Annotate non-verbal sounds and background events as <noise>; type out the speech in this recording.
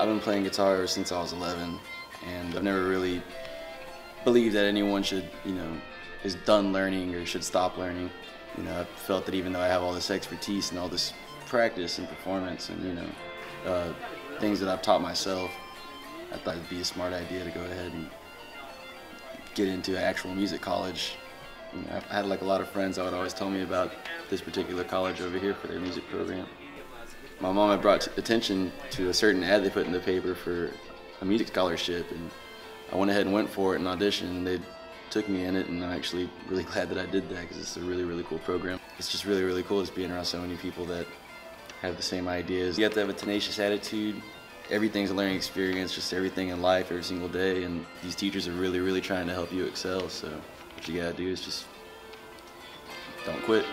I've been playing guitar since I was 11, and I've never really believed that anyone should, you know, is done learning or should stop learning. You know, I felt that even though I have all this expertise and all this practice and performance and, you know, uh, things that I've taught myself, I thought it'd be a smart idea to go ahead and get into an actual music college. You know, I had like a lot of friends that would always tell me about this particular college over here for their music program. My mom had brought attention to a certain ad they put in the paper for a music scholarship, and I went ahead and went for it and auditioned, and they took me in it, and I'm actually really <laughs> glad that I did that because it's a really, really cool program. It's just really, really cool just being around so many people that have the same ideas. You have to have a tenacious attitude. Everything's a learning experience, just everything in life every single day, and these teachers are really, really trying to help you excel, so what you gotta do is just don't quit.